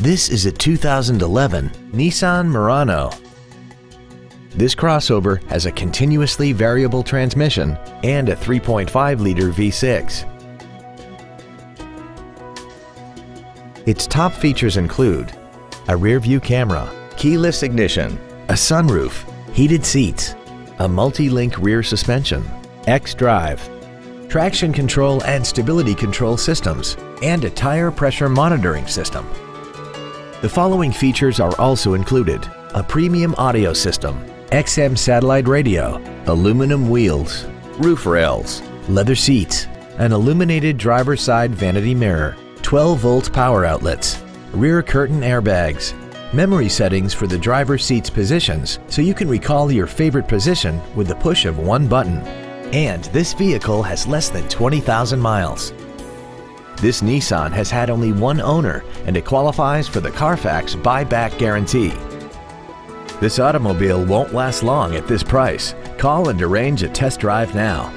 This is a 2011 Nissan Murano. This crossover has a continuously variable transmission and a 3.5-liter V6. Its top features include a rear-view camera, keyless ignition, a sunroof, heated seats, a multi-link rear suspension, X-Drive, traction control and stability control systems, and a tire pressure monitoring system. The following features are also included. A premium audio system, XM satellite radio, aluminum wheels, roof rails, leather seats, an illuminated driver's side vanity mirror, 12 volt power outlets, rear curtain airbags, memory settings for the driver's seat's positions so you can recall your favorite position with the push of one button. And this vehicle has less than 20,000 miles. This Nissan has had only one owner and it qualifies for the Carfax buyback guarantee. This automobile won't last long at this price. Call and arrange a test drive now.